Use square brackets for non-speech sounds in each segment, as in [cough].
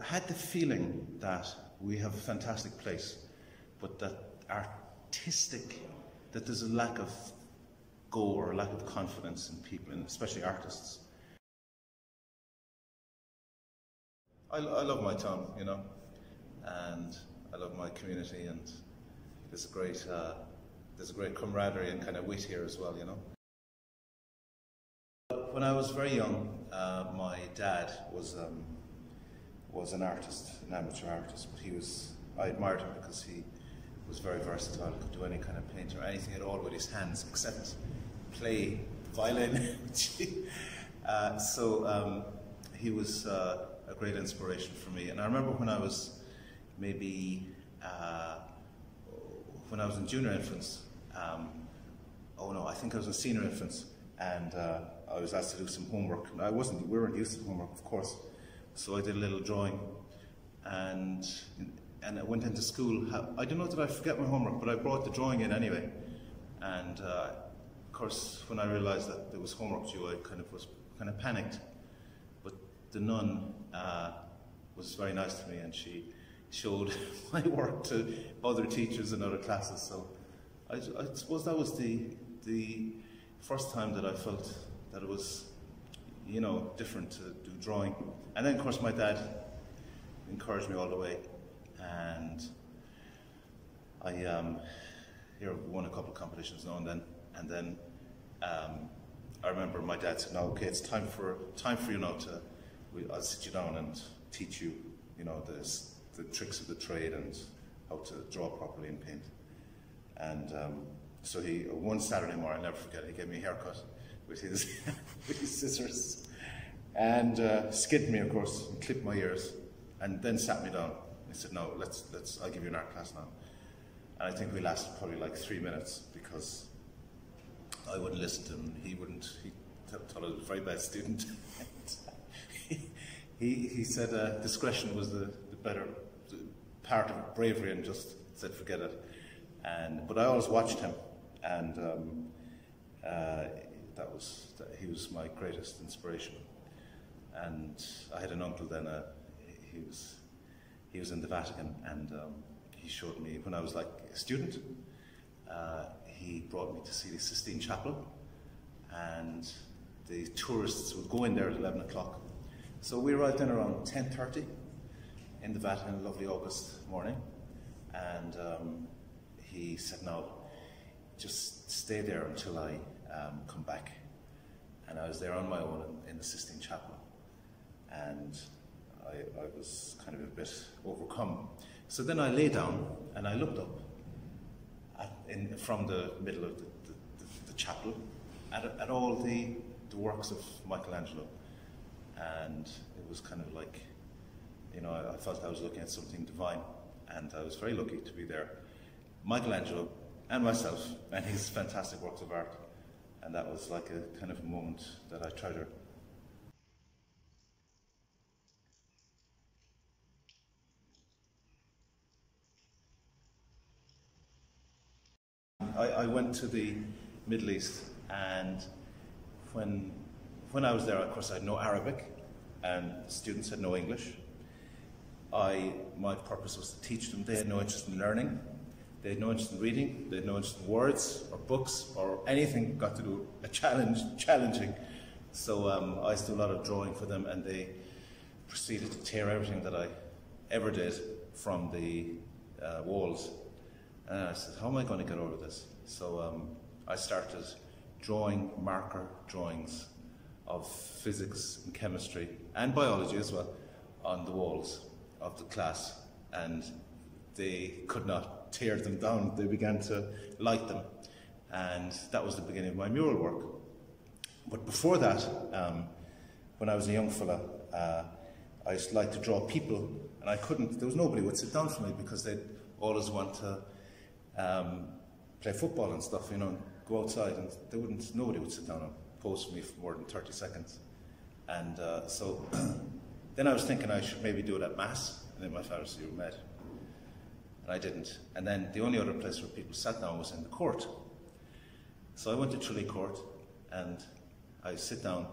I had the feeling that we have a fantastic place, but that artistic, that there's a lack of go or a lack of confidence in people, and especially artists. I, I love my town, you know, and I love my community, and there's a great, uh, there's a great camaraderie and kind of wit here as well, you know. When I was very young, uh, my dad was um, was an artist, an amateur artist, but he was I admired him because he was very versatile, could do any kind of paint or anything at all with his hands except play violin. [laughs] uh, so um, he was uh, a great inspiration for me. And I remember when I was maybe uh, when I was in junior infants. Um, oh no, I think I was in senior infants, and uh, I was asked to do some homework. And I wasn't. We weren't used to homework, of course. So I did a little drawing, and and I went into school. I don't know did I forget my homework, but I brought the drawing in anyway. And uh, of course, when I realised that there was homework due, I kind of was kind of panicked. But the nun uh, was very nice to me, and she showed [laughs] my work to other teachers in other classes. So I, I suppose that was the the first time that I felt that it was, you know, different to do drawing. And then, of course, my dad encouraged me all the way, and I um, here won a couple of competitions now and then, and then um, I remember my dad said, "No, okay, it's time for time for you now to. I'll sit you down and teach you, you know, the the tricks of the trade and how to draw properly and paint." And um, so he one Saturday morning, I'll never forget, he gave me a haircut with his [laughs] with his scissors and uh, skinned me, of course, and clipped my ears, and then sat me down. He said, "No, let's let's. I'll give you an art class now." And I think we lasted probably like three minutes because I wouldn't listen to him. He wouldn't. He thought I was a very bad student. [laughs] he, he said uh, discretion was the, the better part of bravery, and just said forget it. And but I always watched him, and um, uh, that was that he was my greatest inspiration. And I had an uncle then. Uh, he was he was in the Vatican, and um, he showed me when I was like a student. Uh, he brought me to see the Sistine Chapel, and the tourists would go in there at 11 o'clock. So we arrived in around 10.30 in the Vatican, lovely August morning, and um, he said, no, just stay there until I um, come back. And I was there on my own in, in the Sistine Chapel, and I, I was kind of a bit overcome. So then I lay down and I looked up at, in, from the middle of the, the, the, the chapel at, at all the, the works of Michelangelo. And it was kind of like, you know, I, I felt I was looking at something divine. And I was very lucky to be there. Michelangelo and myself and his fantastic works of art. And that was like a kind of moment that I treasure. I, I went to the Middle East, and when when I was there, of course, I had no Arabic, and students had no English. I my purpose was to teach them. They had no interest in learning. They had no interest in reading. They no interest in words or books or anything got to do a [laughs] challenge challenging. So um, I used to do a lot of drawing for them, and they proceeded to tear everything that I ever did from the uh, walls and I said, how am I going to get over this? So um, I started drawing marker drawings of physics and chemistry and biology as well on the walls of the class. And they could not tear them down. They began to light them. And that was the beginning of my mural work. But before that, um, when I was a young fella, uh, I used to like to draw people, and I couldn't, there was nobody would sit down for me because they'd always want to um, play football and stuff, you know, go outside, and they wouldn't, nobody would sit down and pose for me for more than 30 seconds. And uh, so [clears throat] then I was thinking I should maybe do it at Mass, and then my father said, You're mad. I didn't. And then the only other place where people sat down was in the court. So I went to Tralee Court, and I sit down,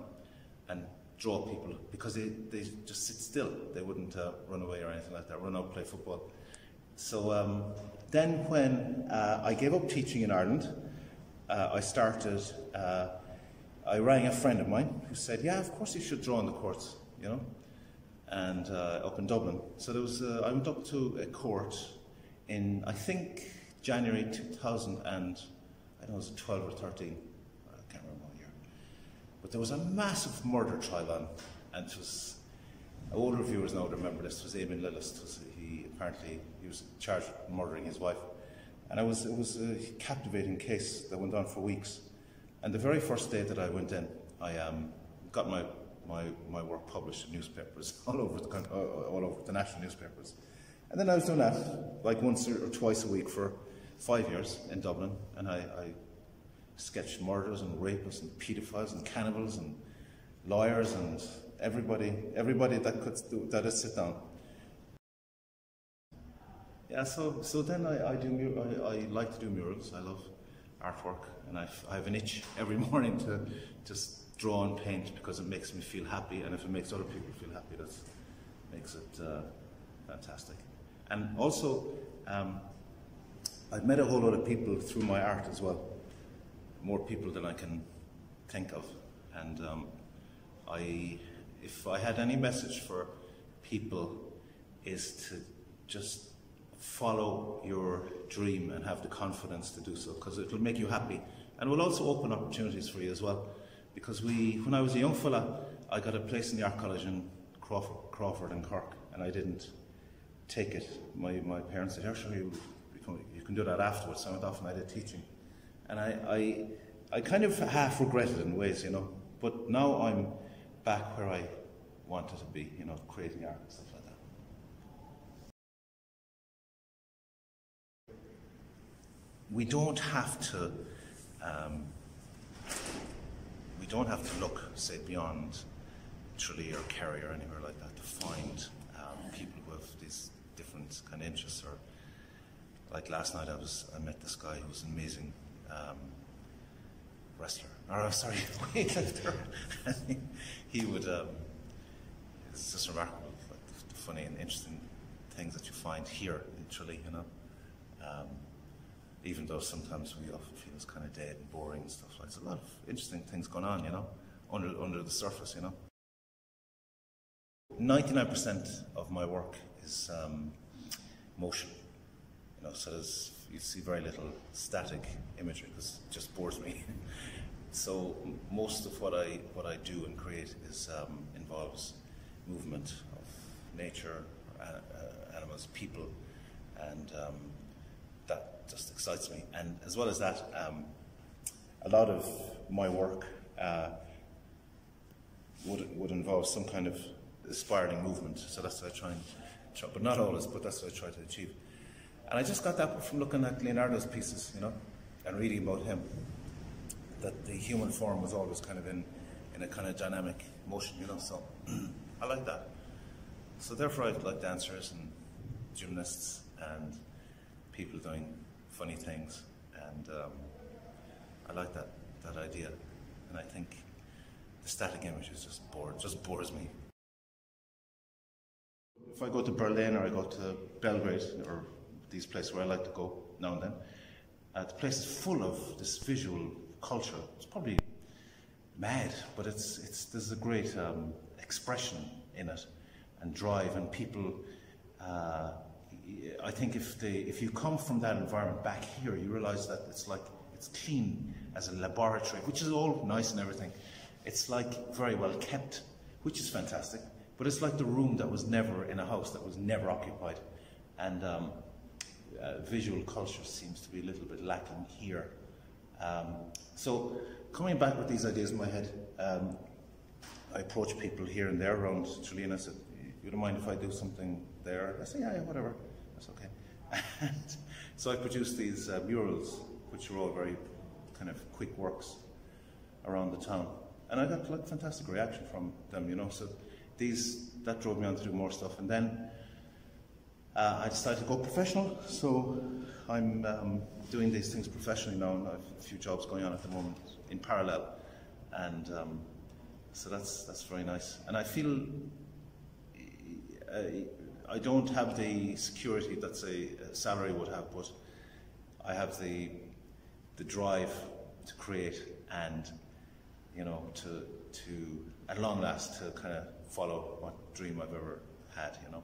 and draw people because they, they just sit still. They wouldn't uh, run away or anything like that, run out, play football. So um, then when uh, I gave up teaching in Ireland, uh, I started, uh, I rang a friend of mine who said, yeah, of course you should draw in the courts, you know, and uh, up in Dublin. So there was, uh, I went up to a court in, I think, January 2000 and, I don't know, it was 12 or 13? I can't remember what year. But there was a massive murder trial on, and it was, older viewers now remember this, it was Eamon Lillis. He apparently, he was charged with murdering his wife. And it was, it was a captivating case that went on for weeks. And the very first day that I went in, I um, got my, my, my work published in newspapers [laughs] all over, the, all over the national newspapers. And then I was doing that like once or twice a week for five years in Dublin. And I, I sketched murders and rapists and paedophiles and cannibals and lawyers and everybody, everybody that could do, that is sit down. Yeah, so, so then I, I do, I, I like to do murals. I love artwork, and I've, I have an itch every [laughs] morning to just draw and paint because it makes me feel happy, and if it makes other people feel happy, that makes it uh, fantastic. And also, um, I've met a whole lot of people through my art as well, more people than I can think of, and um, I, if I had any message for people, is to just follow your dream and have the confidence to do so because it will make you happy. And will also open opportunities for you as well. Because we, when I was a young fella, I got a place in the art college in Crawford, Crawford and Cork, and I didn't take it. My, my parents said, "Oh, sure, you, you can do that afterwards." So I went off and I did teaching, and I, I, I kind of half regret it in ways, you know. But now I'm back where I wanted to be, you know, creating art and stuff like that. we don't have to um, we don't have to look, say, beyond Tralee or Kerry or anywhere like that to find um, people who have these different kind of interests. Or like last night, I was I met this guy who was an amazing um, wrestler. Or sorry, [laughs] weightlifter. [laughs] he would. Um, it's just remarkable, like the funny and interesting things that you find here Tralee, you know. Um, even though sometimes we often feel it's kind of dead and boring and stuff like that. There's a lot of interesting things going on, you know, under, under the surface, you know. 99% of my work is um, motion, you know, so there's, you see very little static imagery because it just bores me. [laughs] so most of what I, what I do and create is, um, involves movement of nature, uh, animals, people, and um, that just excites me. And as well as that, um, a lot of my work uh, would, would involve some kind of spiraling movement. So that's what I try and, try, but not always, but that's what I try to achieve. And I just got that from looking at Leonardo's pieces, you know, and reading about him, that the human form was always kind of in, in a kind of dynamic motion, you know, so [clears throat] I like that. So therefore I like dancers and gymnasts and people doing funny things, and um, I like that that idea. And I think the static image is just bored, just bores me. If I go to Berlin or I go to Belgrade or these places where I like to go now and then, uh, the place is full of this visual culture. It's probably mad, but it's it's there's a great um, expression in it and drive, and people. Uh, I think if, the, if you come from that environment back here, you realize that it's like it's clean as a laboratory, which is all nice and everything. It's like very well kept, which is fantastic. But it's like the room that was never in a house that was never occupied, and um, uh, visual culture seems to be a little bit lacking here. Um, so, coming back with these ideas in my head, um, I approach people here and there around Tralee and I said, "You don't mind if I do something there?" I say, "Yeah, yeah whatever." That's okay. [laughs] And so I produced these uh, murals, which are all very kind of quick works around the town. And I got like fantastic reaction from them, you know. So these that drove me on to do more stuff. And then uh, I decided to go professional. So I'm um, doing these things professionally now, and I have a few jobs going on at the moment in parallel. And um, so that's that's very nice. And I feel uh, I don't have the security that say a salary would have, but I have the the drive to create and you know to to at long last to kind of follow what dream I've ever had. You know.